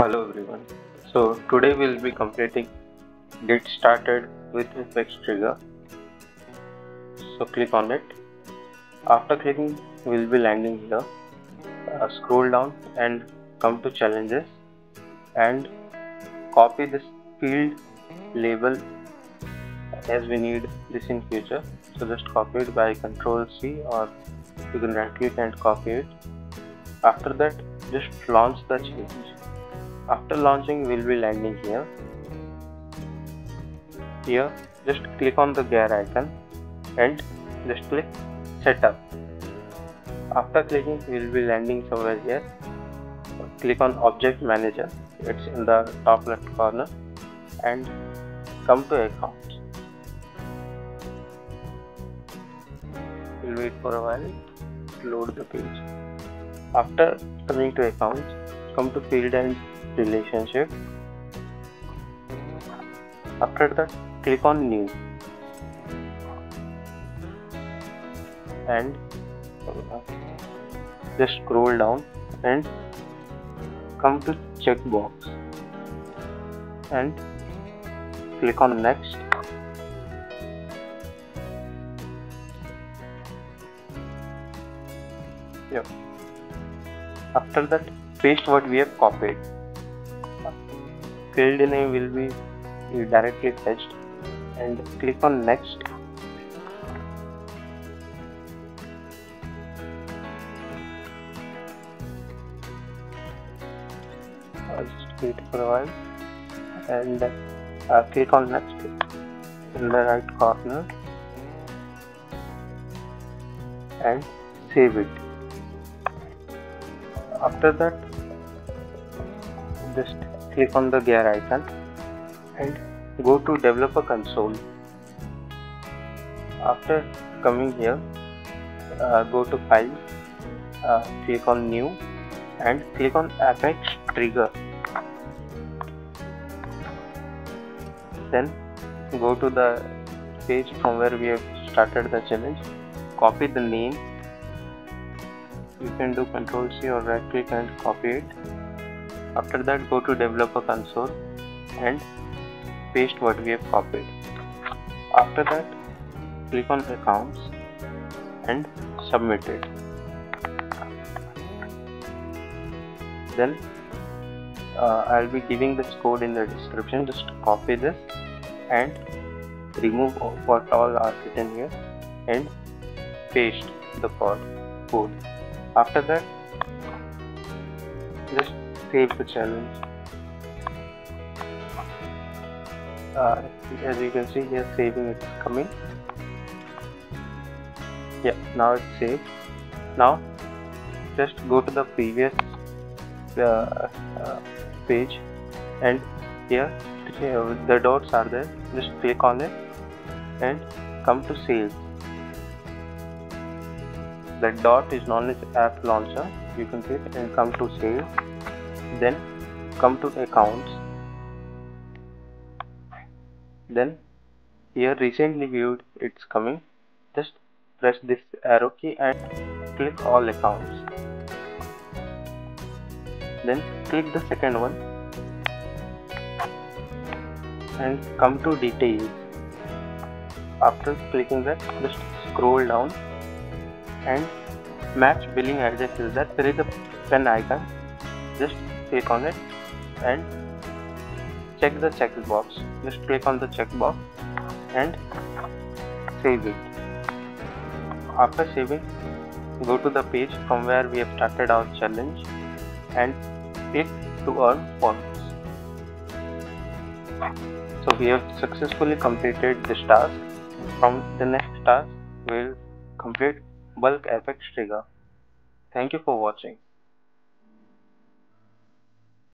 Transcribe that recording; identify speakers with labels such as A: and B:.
A: Hello everyone. So today we'll be completing get started with Apex trigger. So click on it. After clicking we'll be landing here. Uh, scroll down and come to challenges and copy this field label as we need this in future. So just copy it by control C or you can right click and copy it. After that just launch the change after launching we'll be landing here. Here just click on the gear icon and just click setup. After clicking we'll be landing somewhere here. Click on object manager. It's in the top left corner. And come to accounts we'll wait for a while. To load the page. After coming to accounts come to field and relationship. After that click on new. And just scroll down and come to checkbox. And click on next. Yep after that paste what we have copied. Field name will be directly fetched and click on next. I'll just wait for a while and uh, click on next in the right corner and save it after that just click on the gear icon and go to developer console. After coming here uh, go to file uh, click on new and click on apex trigger. Then go to the page from where we have started the challenge copy the name you can do control C or right click and copy it. After that go to developer console and paste what we have copied. After that click on accounts and submit it. Then uh, I'll be giving this code in the description. Just copy this and remove what all are written here and paste the code code after that just save the challenge. Uh, as you can see here saving it's coming. Yeah now it's saved. Now just go to the previous uh, uh, page and here the dots are there. Just click on it and come to sales the dot is known as app launcher. You can click and come to save. Then come to accounts. Then here recently viewed it's coming. Just press this arrow key and click all accounts. Then click the second one. And come to details. After clicking that just scroll down and match billing address is that. There is a pen icon. Just click on it and check the checkbox. Just click on the checkbox and save it. After saving go to the page from where we have started our challenge and click to earn points. So we have successfully completed this task. From the next task we will complete bulk apex trigger. Thank you for watching